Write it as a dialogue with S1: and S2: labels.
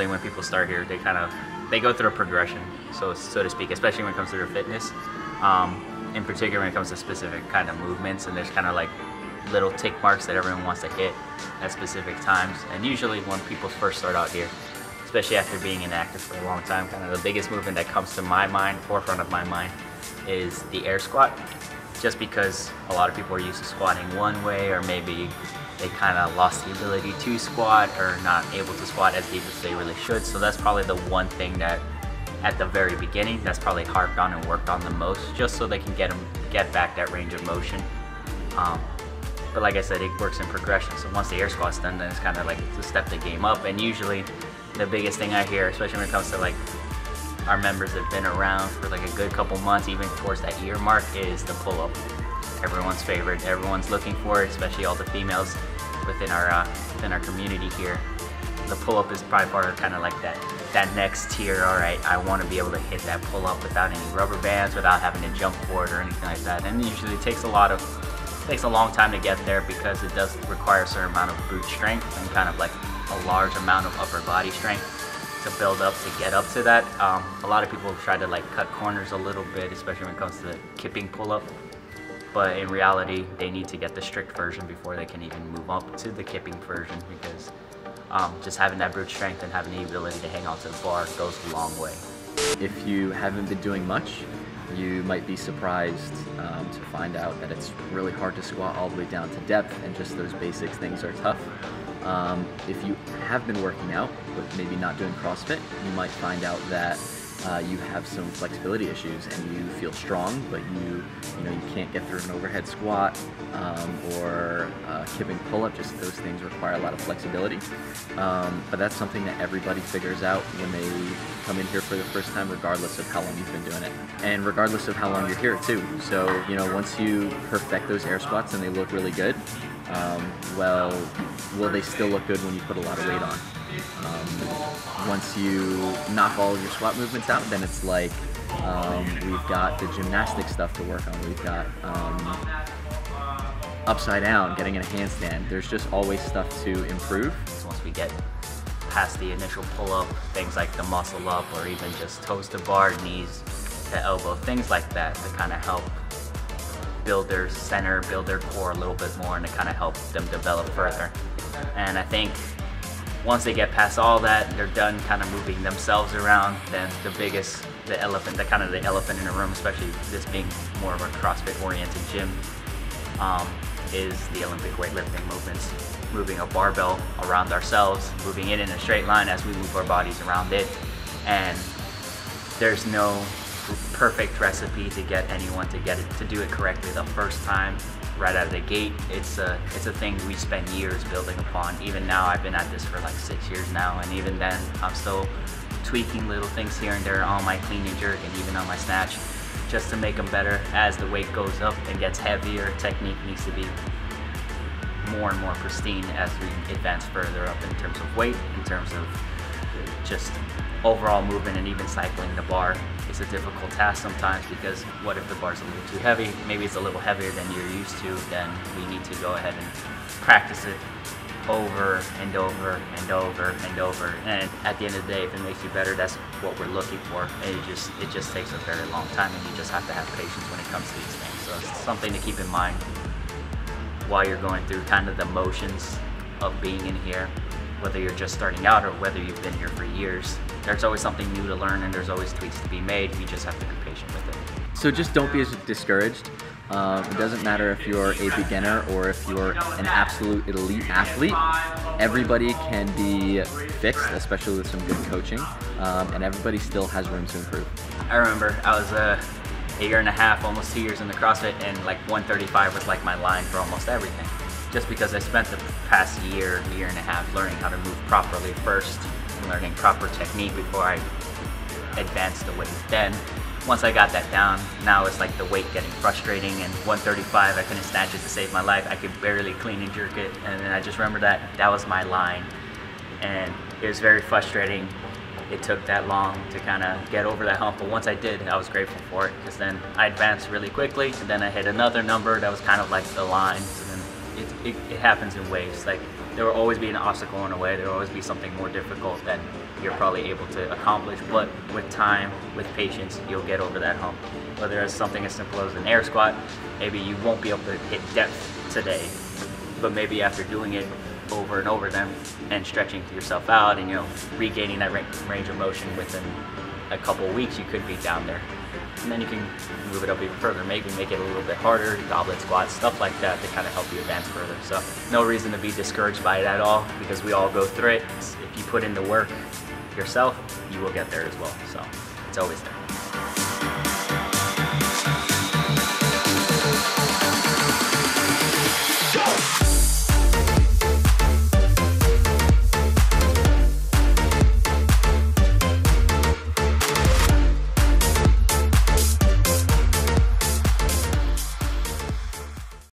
S1: generally when people start here, they kind of they go through a progression, so so to speak, especially when it comes to their fitness. Um, in particular, when it comes to specific kind of movements, and there's kind of like little tick marks that everyone wants to hit at specific times. And usually, when people first start out here, especially after being inactive for a long time, kind of the biggest movement that comes to my mind, forefront of my mind, is the air squat. Just because a lot of people are used to squatting one way, or maybe they kind of lost the ability to squat or not able to squat as deep as they really should. So that's probably the one thing that at the very beginning, that's probably harped on and worked on the most, just so they can get them get back that range of motion. Um, but like I said, it works in progression. So once the air squat's done, then it's kind of like to step the game up. And usually, the biggest thing I hear, especially when it comes to like our members that have been around for like a good couple months, even towards that year mark, is the pull-up. Everyone's favorite. Everyone's looking for especially all the females within our uh, within our community here. The pull-up is probably part of kind of like that that next tier. All right, I want to be able to hit that pull-up without any rubber bands, without having to jump for it or anything like that. And usually it takes a lot of takes a long time to get there because it does require a certain amount of brute strength and kind of like a large amount of upper body strength to build up to get up to that. Um, a lot of people try to like cut corners a little bit, especially when it comes to the kipping pull-up. But in reality, they need to get the strict version before they can even move up to the kipping version because um, just having that brute strength and having the ability to hang on to the bar goes a long way.
S2: If you haven't been doing much, you might be surprised um, to find out that it's really hard to squat all the way down to depth and just those basic things are tough. Um, if you have been working out, but maybe not doing CrossFit, you might find out that uh, you have some flexibility issues and you feel strong, but you you know you can't get through an overhead squat um, or uh, kipping pull-up. Just those things require a lot of flexibility. Um, but that's something that everybody figures out when they come in here for the first time, regardless of how long you've been doing it, and regardless of how long you're here too. So you know once you perfect those air squats and they look really good, um, well, will they still look good when you put a lot of weight on? Um, once you knock all of your squat movements out, then it's like um, we've got the gymnastic stuff to work on. We've got um, upside down, getting in a handstand. There's just always stuff to improve.
S1: Once we get past the initial pull-up, things like the muscle up or even just toes to bar, knees to elbow, things like that to kind of help build their center, build their core a little bit more and to kind of help them develop further. And I think once they get past all that, they're done kind of moving themselves around, then the biggest, the elephant, the kind of the elephant in the room, especially this being more of a CrossFit oriented gym, um, is the Olympic weightlifting movements. Moving a barbell around ourselves, moving it in a straight line as we move our bodies around it. And there's no perfect recipe to get anyone to get it to do it correctly the first time right out of the gate. It's a it's a thing we spend years building upon. Even now, I've been at this for like six years now, and even then, I'm still tweaking little things here and there on my clean and jerk and even on my snatch, just to make them better. As the weight goes up and gets heavier, technique needs to be more and more pristine as we advance further up in terms of weight, in terms of just overall movement and even cycling the bar is a difficult task sometimes because what if the bar's a little too heavy? Maybe it's a little heavier than you're used to, then we need to go ahead and practice it over and over and over and over. And at the end of the day, if it makes you better, that's what we're looking for. And it just it just takes a very long time and you just have to have patience when it comes to these things. So it's something to keep in mind while you're going through kind of the motions of being in here whether you're just starting out or whether you've been here for years. There's always something new to learn and there's always tweaks to be made. You just have to be patient with it.
S2: So just don't be as discouraged. Um, it doesn't matter if you're a beginner or if you're an absolute elite athlete. Everybody can be fixed, especially with some good coaching, um, and everybody still has room to improve.
S1: I remember I was uh, a year and a half, almost two years in the CrossFit, and like 135 was like my line for almost everything just because I spent the past year, year and a half learning how to move properly first, learning proper technique before I advanced the weight. Then, once I got that down, now it's like the weight getting frustrating and 135, I couldn't snatch it to save my life. I could barely clean and jerk it. And then I just remember that that was my line. And it was very frustrating. It took that long to kind of get over that hump, but once I did, I was grateful for it because then I advanced really quickly, and then I hit another number that was kind of like the line. It, it, it happens in waves. Like there will always be an obstacle in the way. There will always be something more difficult than you're probably able to accomplish. But with time, with patience, you'll get over that hump. Whether it's something as simple as an air squat, maybe you won't be able to hit depth today, but maybe after doing it over and over them and stretching yourself out and you know regaining that range of motion within a couple weeks, you could be down there. And then you can move it up even further, maybe make it a little bit harder, goblet squats, stuff like that to kind of help you advance further. So no reason to be discouraged by it at all because we all go through it. If you put in the work yourself, you will get there as well. So it's always there.